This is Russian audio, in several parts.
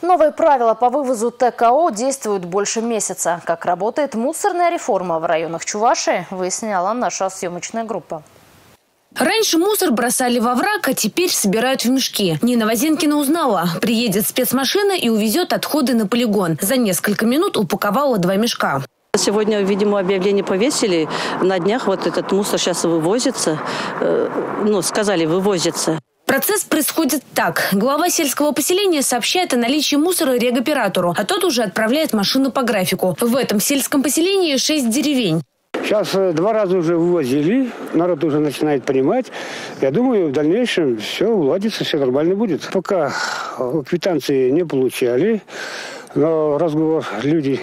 Новые правила по вывозу ТКО действуют больше месяца. Как работает мусорная реформа в районах Чувашии, выясняла наша съемочная группа. Раньше мусор бросали во враг, а теперь собирают в мешки. Нина Возенкина узнала. Приедет спецмашина и увезет отходы на полигон. За несколько минут упаковала два мешка. Сегодня, видимо, объявление повесили. На днях вот этот мусор сейчас вывозится. Э, ну, сказали, вывозится. Процесс происходит так. Глава сельского поселения сообщает о наличии мусора регоператору, а тот уже отправляет машину по графику. В этом сельском поселении шесть деревень. Сейчас э, два раза уже вывозили, народ уже начинает понимать. Я думаю, в дальнейшем все уладится, все нормально будет. Пока э, квитанции не получали, но разговор люди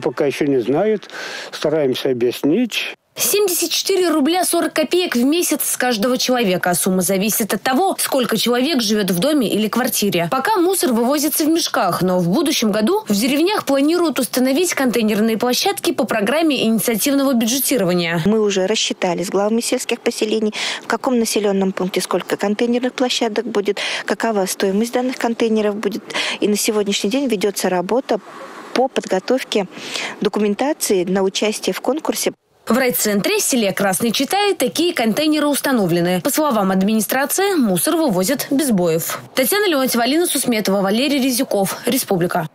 пока еще не знают. Стараемся объяснить. 74 рубля 40 копеек в месяц с каждого человека. Сумма зависит от того, сколько человек живет в доме или квартире. Пока мусор вывозится в мешках, но в будущем году в деревнях планируют установить контейнерные площадки по программе инициативного бюджетирования. Мы уже рассчитали с главами сельских поселений, в каком населенном пункте сколько контейнерных площадок будет, какова стоимость данных контейнеров будет. И на сегодняшний день ведется работа по подготовке документации на участие в конкурсе. В райцентре селе Красный Читай такие контейнеры установлены. По словам администрации, мусор вывозят без боев. Татьяна Леонтьева, Алина Сусметова, Валерий Резюков. Республика.